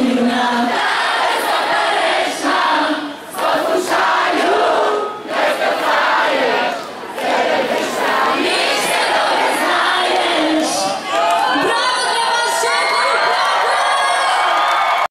you now.